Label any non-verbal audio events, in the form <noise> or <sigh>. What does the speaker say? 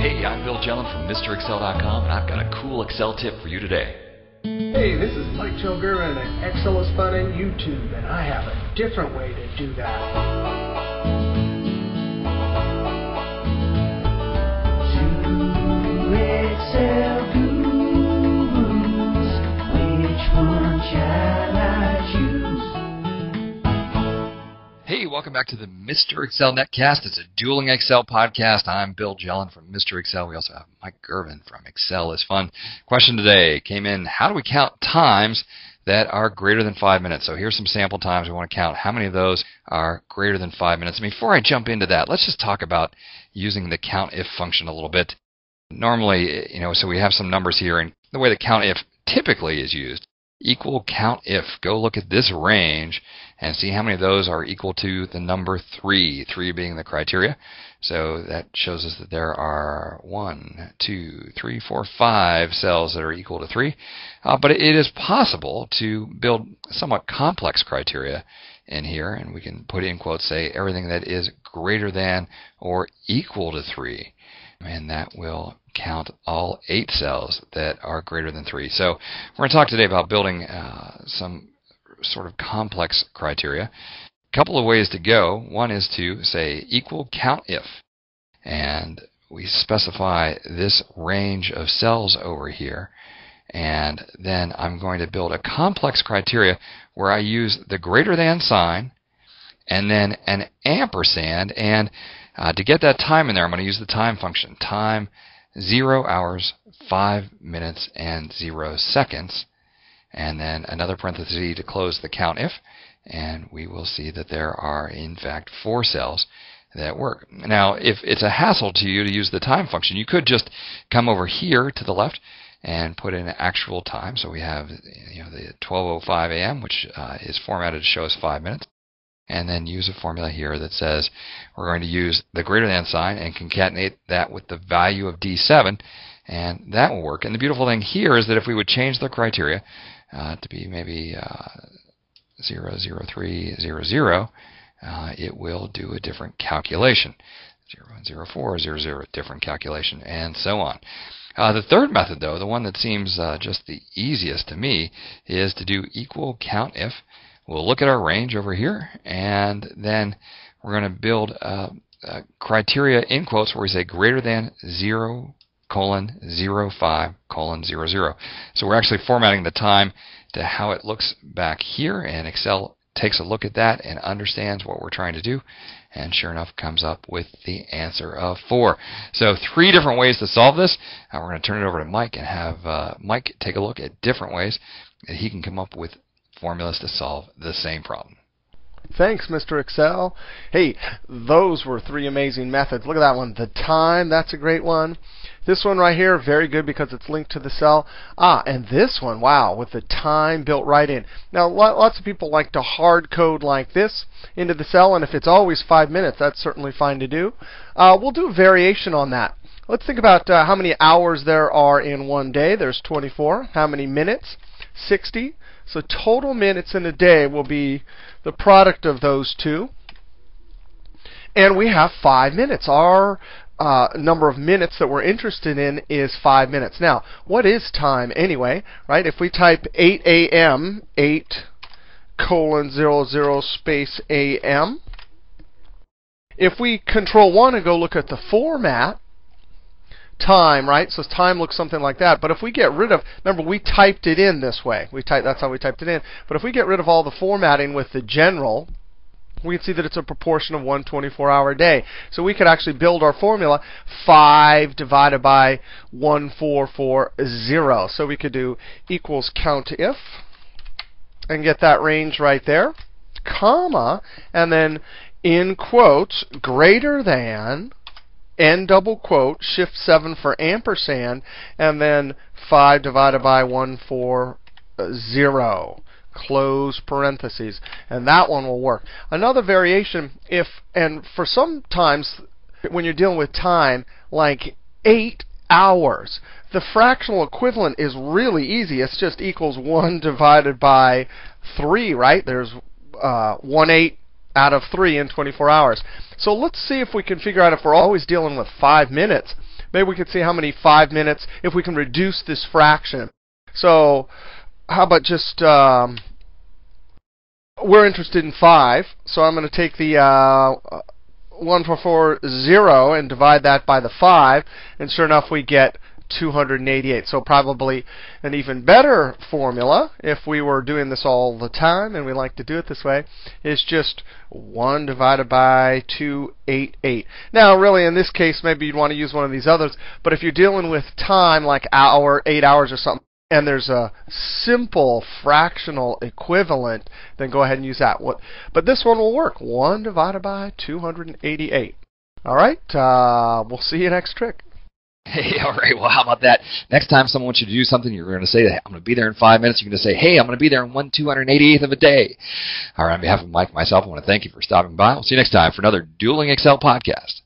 Hey, I'm Bill Jelen from MrExcel.com, and I've got a cool Excel tip for you today. Hey, this is Mike Girvin and Excel is Fun on YouTube, and I have a different way to do that. Welcome back to the Mr. Excel Netcast. It's a dueling Excel podcast. I'm Bill Jelen from Mr. Excel. We also have Mike Girvin from Excel is Fun. Question today came in How do we count times that are greater than five minutes? So here's some sample times. We want to count how many of those are greater than five minutes. And before I jump into that, let's just talk about using the count if function a little bit. Normally, you know, so we have some numbers here, and the way the count if typically is used equal count if. Go look at this range and see how many of those are equal to the number 3, 3 being the criteria. So that shows us that there are one, two, three, four, five cells that are equal to 3. Uh, but it is possible to build somewhat complex criteria in here, and we can put in quotes, say everything that is greater than or equal to 3 and that will count all eight cells that are greater than three. So we're going to talk today about building uh, some sort of complex criteria. A couple of ways to go. One is to say equal count if, and we specify this range of cells over here. And then I'm going to build a complex criteria where I use the greater than sign and then an ampersand and uh, to get that time in there, I'm going to use the time function. Time, 0 hours, 5 minutes, and 0 seconds. And then another parenthesis to close the count if. And we will see that there are, in fact, four cells that work. Now, if it's a hassle to you to use the time function, you could just come over here to the left and put in actual time. So we have you know, the 12:05 a.m., which uh, is formatted to show us five minutes and then use a formula here that says we're going to use the greater than sign and concatenate that with the value of D7 and that will work. And the beautiful thing here is that if we would change the criteria uh, to be maybe uh, 0, 0, 3, 0, 0, uh, it will do a different calculation. 0, 0, 4, 0, 0, different calculation, and so on. Uh, the third method, though, the one that seems uh, just the easiest to me, is to do equal count if We'll look at our range over here, and then we're going to build a, a criteria in quotes where we say greater than 0 colon 05 colon 00. So we're actually formatting the time to how it looks back here, and Excel takes a look at that and understands what we're trying to do, and sure enough comes up with the answer of 4. So three different ways to solve this. Uh, we're going to turn it over to Mike and have uh, Mike take a look at different ways that he can come up with formulas to solve the same problem. Thanks, Mr. Excel. Hey, those were three amazing methods. Look at that one. The time, that's a great one. This one right here, very good because it's linked to the cell. Ah, and this one, wow, with the time built right in. Now, lots of people like to hard code like this into the cell, and if it's always five minutes, that's certainly fine to do. Uh, we'll do a variation on that. Let's think about uh, how many hours there are in one day. There's 24. How many minutes? 60. So total minutes in a day will be the product of those two. And we have five minutes. Our uh, number of minutes that we're interested in is five minutes. Now, what is time anyway, right? If we type 8 a.m., 8 colon 00 space a.m., if we control 1 and go look at the format, time, right? So time looks something like that. But if we get rid of, remember we typed it in this way. We typed that's how we typed it in. But if we get rid of all the formatting with the general, we can see that it's a proportion of one 24-hour day. So we could actually build our formula 5 divided by 1440. So we could do equals count if and get that range right there, comma, and then in quotes greater than end double quote, shift 7 for ampersand, and then 5 divided by 140, close parentheses. And that one will work. Another variation, if, and for sometimes when you're dealing with time, like 8 hours. The fractional equivalent is really easy. It's just equals 1 <laughs> divided by 3, right? There's uh, 1 8 out of 3 in 24 hours. So let's see if we can figure out if we're always dealing with 5 minutes, maybe we could see how many five minutes if we can reduce this fraction. So, how about just um, we're interested in five, so I'm going to take the uh, 1440 and divide that by the 5, and sure enough we get 288. So probably an even better formula, if we were doing this all the time, and we like to do it this way, is just 1 divided by 288. Now, really, in this case, maybe you'd want to use one of these others, but if you're dealing with time, like hour, 8 hours or something, and there's a simple fractional equivalent, then go ahead and use that. What, but this one will work. 1 divided by 288. All right, uh, we'll see you next trick. Hey, <laughs> all right. Well, how about that? Next time someone wants you to do something, you're going to say, I'm going to be there in five minutes. You're going to say, hey, I'm going to be there in 1 288th of a day. All right, on behalf of Mike myself, I want to thank you for stopping by. We'll see you next time for another Dueling Excel podcast.